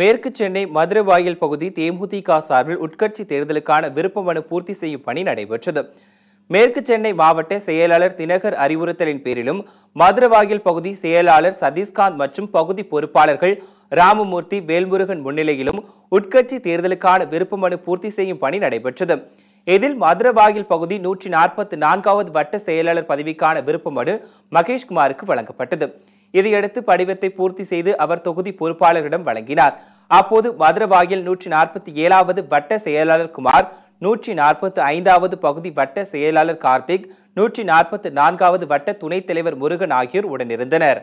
மேற்கு சென்னை மதுரவாயில் பகுதி தேமுதிக சார்பில் உட்கட்சி தேர்தலுக்கான விருப்ப மனு பூர்த்தி செய்யும் பணி நடைபெற்றது. மேற்கு சென்னை மாவட்ட செயலாளர் தினகர் அறிவுறுத்தலின் பேரிலும் மதுரவாயில் பகுதி செயலாளர் சதீஷ்காந்த் மற்றும் பகுதி பொறுப்பாளர்கள் ராமமூர்த்தி வேல்முருகன் முன்னிலையிலும் உட்கட்சி தேர்தலுக்கான விருப்ப மனு பூர்த்தி செய்யும் பணி நடைபெற்றது. இதில் மதுரவாயில் பகுதி நூற்றி நாற்பத்தி நான்காவது வட்ட செயலாளர் பதவிக்கான விருப்ப மனு மகேஷ்குமாருக்கு வழங்கப்பட்டது. இதையடுத்து படிவத்தை பூர்த்தி செய்து அவர் தொகுதி பொறுப்பாளரிடம் வழங்கினார். அப்போது மதுரவாயில் நூற்றி நாற்பத்தி ஏழாவது வட்ட செயலாளர் குமார் நூற்றி நாற்பத்தி ஐந்தாவது பகுதி வட்ட செயலாளர் கார்த்திக் நூற்றி நாற்பத்தி நான்காவது வட்ட துணைத் தலைவர் முருகன் ஆகியோர் உடனிருந்தனர்.